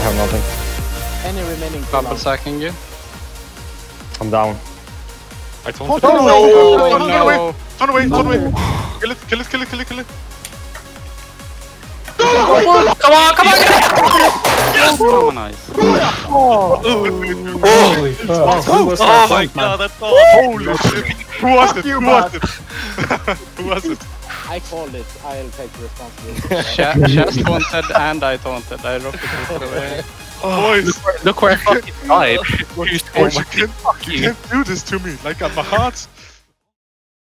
taking too Double long. sacking you. I'm down. I told Oh, you. Oh, no! Oh, Turn away! no. Turn away! Turn away! Kill it! Kill it! Kill it! Kill it! Kill it! Come on, come on! So oh, nice. Oh. Holy fuck. Who was Oh that my jump, man? god, that's all. Holy shit! Who was it? Who was it? Who was it? I called it. I'll take responsibility. Ch- Chest taunted and I taunted. I rocket it away. Oh, boys, Look where I fucking died. boys, you oh, can't, you can't do this to me. Like I'm a heart.